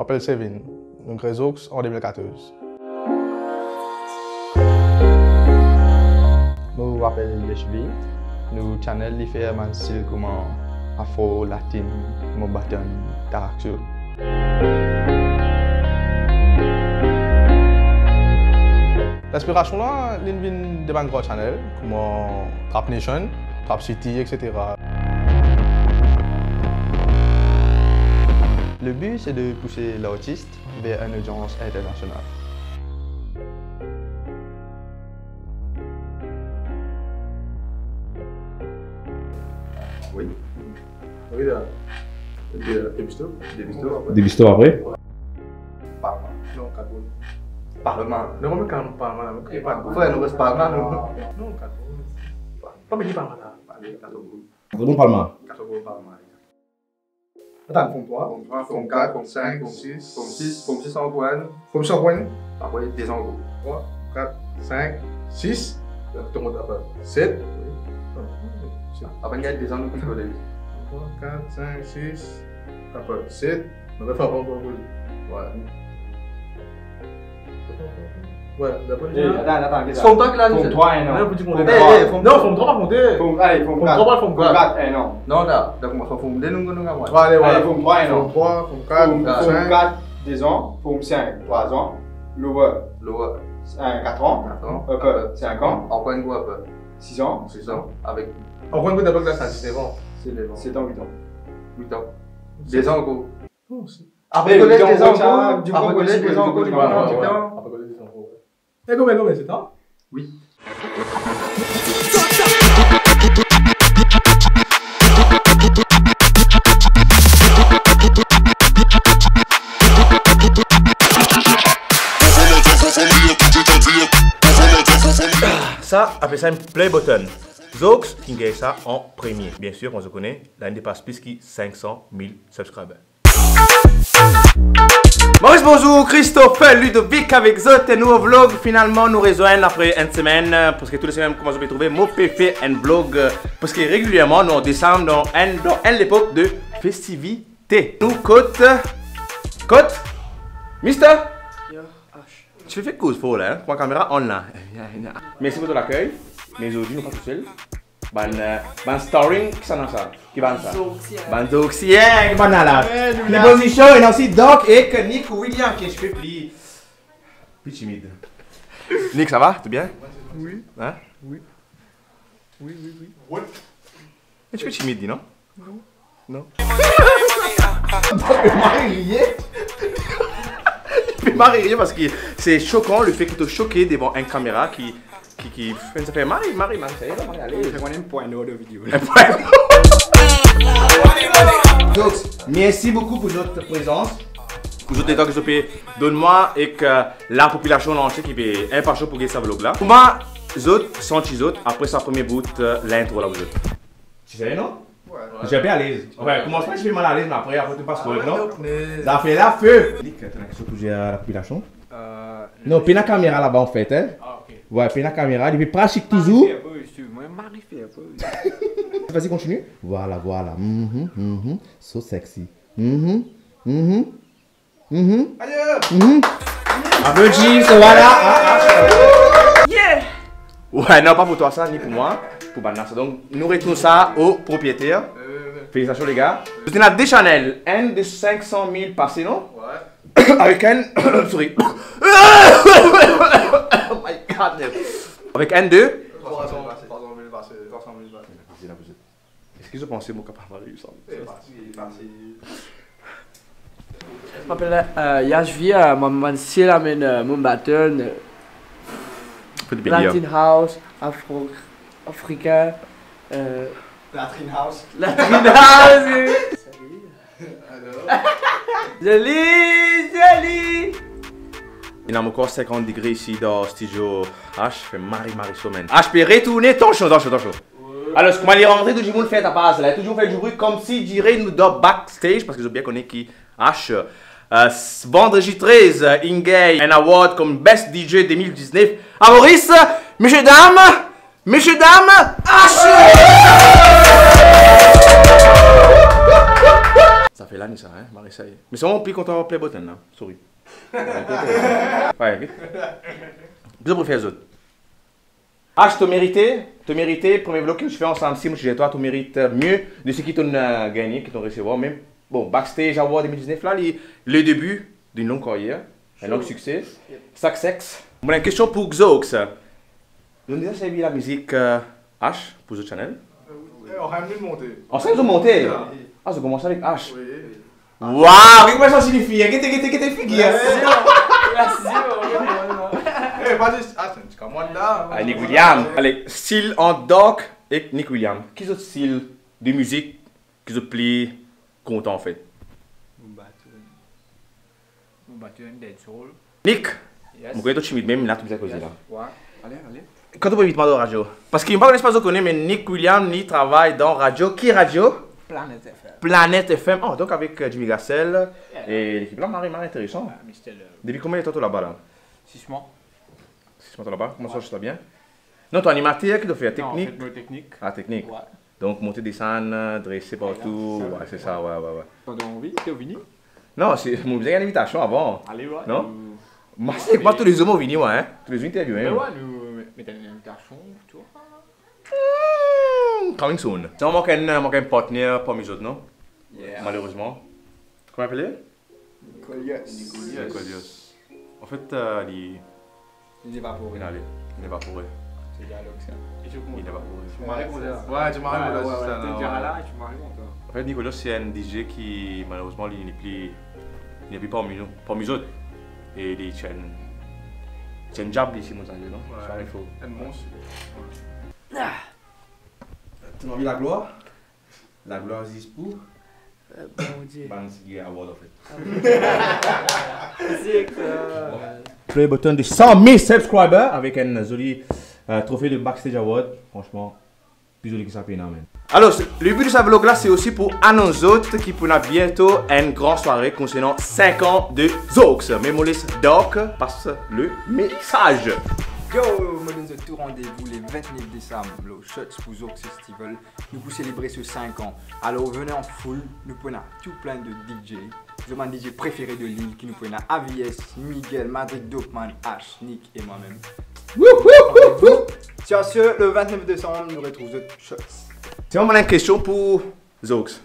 Rappelle Sevin, donc Rezox en 2014. Nous rappelle Yeshvi, nous channel li fait un style comme afro, latin, dark soul. L'inspiration là, elle vient de gros channel comme Trap Nation, Trap City, etc. Le but, c'est de pousser l'artiste vers une audience internationale. Oui. Oui, là. Des bistos Des bistos Des bistos après Parlement. Non, Cameroun. Parlement. Non, mais quand on parle, n'y a pas reste parlement nous Non, Cameroun. Pas me dire parlement là. Cameroun, parlement. Attends, fond 3. Forme 3, forme 4, forme 5, Forme forme 6. 6, forme 6, forme 6 en pointe. Comme ça, point. Après, des en gros. 3, 4, 5, 6. Tout le monde après. 7. Après, il y a des en qui collent. 3, 4, 5, 6. Après, 7. On va faire un bon boulot. Ouais. D'après le attends, attends, qu'est-ce Forme 3 là, nous. Forme 3 et Non, non. petit Forme compter. trois. Eh, forme Non, trois. forme 3 par contre. Forme, allez, forme Forme 4. 3 par forme 4. 4 et non. Non, là, donc on va forme 2, nous, nous, nous, nous. Ouais, allez, Allez, voilà. forme 3 et Forme non. 3, forme 4, Forme forme forme 5. 4, 10 ans. Forme 5, 3 ans. Lower, Lower, 4 ans. 4 ans. Upper, 5 ans. En pointe gros, après. 6 ans. 6 ans. Avec c'est bon. c'est les 7 ans, 8 ans. 8 ans. Gros. Après, collège, ans, gros. du coup, collège, des en gros. du Du coup, coup, ouais, ouais, 8 ouais. ans. Après, collège, c'est bon. Et combien, combien, c'est temps Oui. Ça, appelle ça un play button. Zox, qui gagne ça en premier. Bien sûr, on se connaît, l'année dépasse plus que 500 000 subscribers. Maurice, bonjour, Christophe, Ludovic avec Zot, un nouveau vlog. Finalement, nous rejoignent après une semaine, euh, parce que toutes les semaines, comment je peux trouver, mon fait un vlog, euh, parce que régulièrement, nous descendons dans un, dans époque de festivité. Nous, côte, côte, Mister? Tu fais cause pour là, hein? Pour la caméra, on l'a. Merci pour ton accueil. Mais aujourd'hui, nous pas tout seuls. Ban, euh, ban starring, qui s'en a ça Qui ban ça Ban Zoxien, qui ban là Les positions, et aussi Doc et que Nick William, qui je fais plus. plus timide. Nick, ça va? Tout bien? Oui. Hein? Oui. Oui, oui, oui. Mais tu fais timide, dis non? Non. Il fait marrer rire parce que c'est choquant le fait qu'il te choqué devant une caméra qui. Qui. qui. ça fait marrer, marrer, marrer. Ça y est, marrer, allez. On a un point de vidéo. Un point. Donc, merci beaucoup pour votre présence. Pour votre temps que vous avez donne-moi et que la population entière qui est impatient pour ce vlog là. Comment les autres sont les autres après sa première bout euh, l'intro là vous êtes Tu sais non? Ouais. J'ai bien à l'aise. Ouais, commence pas, je vais mal à l'aise, mais après, après tu passes pour non Mais. Ça fait la feu Dis que tu as une question pour la population Euh. Non, puis la caméra là-bas en fait, hein Ah. Ouais, puis la caméra, il fait pratique toujours. Vas-y, continue. Voilà, voilà. Mhm, mhm. So sexy. Mhm, mhm. Mhm. Mhm. Applaudissements, voilà. Ah, ah. Ouais, non, pas pour toi ça, ni pour moi. Pour Banassa. Donc, nous retournons ça au propriétaire. Félicitations, les gars. Avez deux channels. Un de 500 000 passés, non? Ouais. Avec un. Sorry. oh my god. Avec un de. 300 000 passés. 300 000 passés. 300 000 passés. Est-ce que vous pensez, mon capable passé. Je m'appelle euh, Yashvi, euh, mon mon amène euh, mon euh, plaisir. Latin House, Afro, Africain, euh, Latrine House. Latin House. Joli. Il a encore 50 degrés ici dans le studio H. fait Marie Marie Somen. H peut retourner ton show, ton show, ton show. Alors, comment il est rentré, tout le monde fait ta passe. A toujours fait du bruit comme si dirait nous dans backstage parce que je bien connais qui H. Euh, vendredi 13, euh, Ingay, un award comme Best DJ 2019. À Maurice, messieurs, dames, messieurs, dames, H! Ça fait l'année ça, hein, Marie essaye. Mais c'est vraiment plus content de play button, là. Sorry. Ouais. Je préfère autres. Ah, je te mérité, te mérité, premier vlog que je fais ensemble, si je toi, tu mérites mieux de ce qui t'ont euh, gagné, qui t'ont recevoir. Même, bon, Backstage Award 2019, là, le début d'une longue carrière, un long succès. Success. Bon, une question pour Xox. Nous avons déjà servi la musique euh, H pour ce channel. On va mieux monter. En ça, ils ont monté. Ah, ça commence avec H. Uau, o que mais significa? Quem tem, quem tem, quem tem figuinha? Nick William. Allez, style en doc et Nick William. Qui est style de musique qui est plus content en fait Nick, yes. je connais chimie, même là, tout ça cause là. Allez, allez. Quand tu peux vite de radio Parce qu'il n'y a pas d'espace qu'on connaît, mais Nick William, il travaille dans radio. Qui radio? Planète FM. Planète FM. Oh, donc avec euh, Jimmy Gassel et l'équipe là, Marie, Marie, intéressant. Ah, mais c'était le Depuis combien de temps tu là-bas là? 6 mois. Si tu m'entends là-bas, comment ça, je bien? Non, tu es animateur qui doit faire Non, technique. Ah, technique. Ouais. Donc monter des scènes, dresser partout. Ouais, c'est ça, ouais, ouais, ouais. T'as donné envie T'es venu Non, c'est mon besoin une invitation avant. Allez, ouais. Non? nous- Moi, c'est moi tous les hommes venus, ouais. hein? Tous les interviews, Mais hein. ouais, nous. Mais t'as une invitation, tu vois. Coming soon. Ça manque un, manque un partenaire parmi les autres, non? Yeah. Malheureusement. Comment appelé Colias. Nicolios. En fait, euh, il Il est pour il est allé. Il est évaporé. C'est dialogue, ça. Il est évaporé. Tu m'as répondu là. Ouais, tu là, ouais. non, Tu diras là et tu répondu. En fait, Nicolas, c'est un DJ qui, malheureusement, il n'est plus, il n'est plus parmi nous, parmi nous autres. Et il tient, c'est un job ici, mon ami, non? Ouais. Ça, il faut. Un monstre. Tu as envie la gloire? La gloire existe pour? Bon Dieu. C'est award en fait. C'est que. Play button de 100 000 subscribers avec un joli euh, trophée de Backstage Award. Franchement, plus joli que ça, man. Alors, le but de ce vlog là, c'est aussi pour annoncer autres qui pourront bientôt une grande soirée concernant 5 ans de Zox. Liste Doc passe le message. Yo, me donne tout rendez-vous les 29 décembre, le Shots pour Zox Festival. Nous pour célébrer ce 5 ans. Alors venez en foule, nous prenons tout plein de DJ. Nous avons un DJ préféré de l'île qui nous prenons AVS, Miguel, Madrid Dopman, H, Nick et moi-même. Sur ce, le 29 décembre, nous retrouvons The Shots. C'est vraiment une question pour Zox?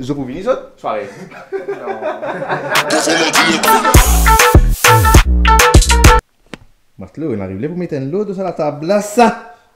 Zox pour venir, autres soirée. Mat lè, yon arrive lè pou meten lò dò sa la tabla sa.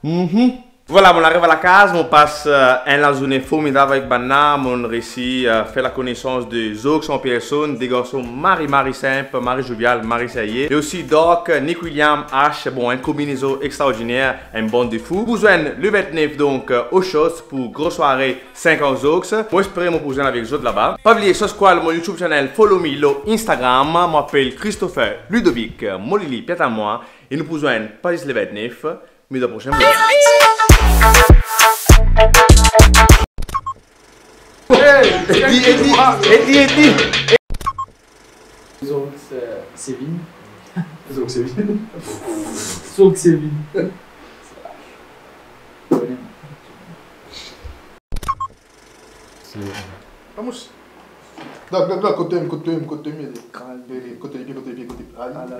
Mm-hmm. Voilà, on arrive à la case, on passe euh, un journée formidable avec Banna, on réussit à faire la connaissance de Zox en personne, des garçons Marie-Marie simple, Marie jovial, Marie Saillé, et aussi Doc, Nick William, H, bon, un combinaison extraordinaire, un bande de fous. Vous joignez le 29 donc euh, au Shots pour grosse soirée 5 ans Zox. Moi, j'espère mon cousin avec Zod là-bas. Pas oublier, subscribe mon YouTube channel, follow me, le Instagram, m'appelle Christopher Ludovic, Molili, moi, et nous pouvons pas juste le 29, mais la prochaine vlog. Eddie, Eddie, Eddie, Eddie. Zog Sevin. Zog Sevin. Zog Sevin. Vamos. Dá, dá, dá, contei-me, contei-me, contei-me. Contei-me, contei-me, contei-me. Ah, lá, lá.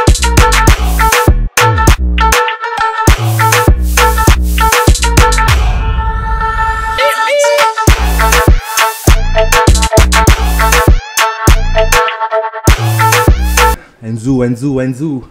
稳住稳住